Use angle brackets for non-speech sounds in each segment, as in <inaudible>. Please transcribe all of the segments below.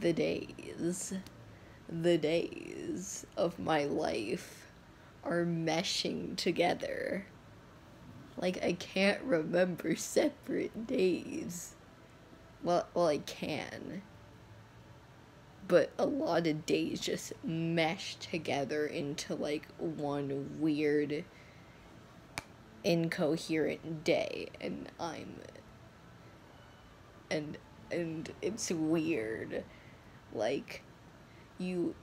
the days, the days of my life are meshing together. Like I can't remember separate days. Well, well I can. But a lot of days just mesh together into like one weird incoherent day and I'm and and it's weird. Like you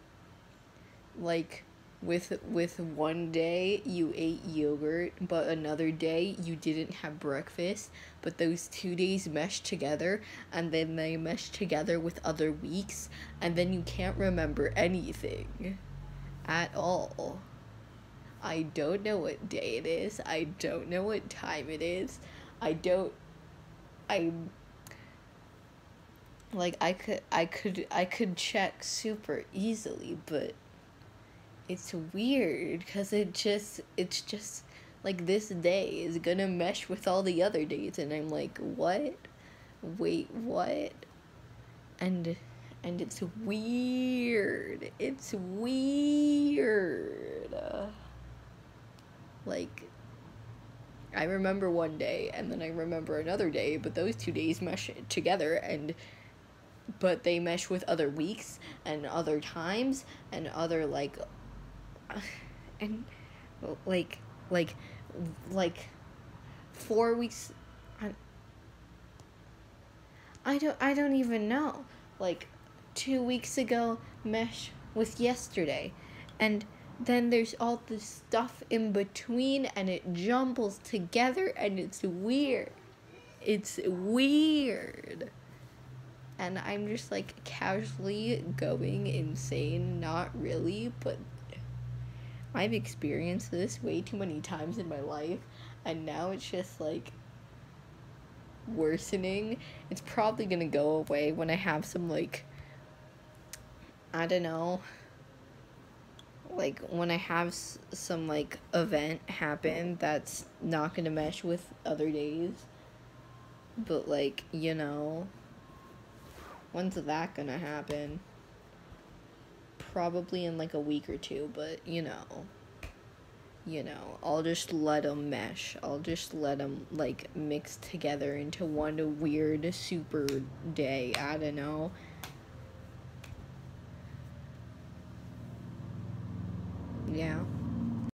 like with with one day you ate yogurt but another day you didn't have breakfast but those two days mesh together and then they mesh together with other weeks and then you can't remember anything at all. I don't know what day it is. I don't know what time it is. I don't i like i could i could i could check super easily but it's weird because it just it's just like this day is gonna mesh with all the other days and i'm like what? Wait what? And and it's weird. It's weird. Like i remember one day and then i remember another day but those two days mesh together and but they mesh with other weeks and other times and other like <sighs> and like like like four weeks I, I don't I don't even know. Like two weeks ago mesh with yesterday. And then there's all this stuff in between and it jumbles together and it's weird. It's weird and I'm just like casually going insane. Not really, but I've experienced this way too many times in my life, and now it's just like worsening. It's probably gonna go away when I have some like I don't know like when I have s- some like event happen that's not gonna mesh with other days. But like, you know, When's that gonna happen? Probably in like a week or two, but you know. You know, I'll just let them mesh. I'll just let them like mix together into one weird super day. I don't know. Yeah.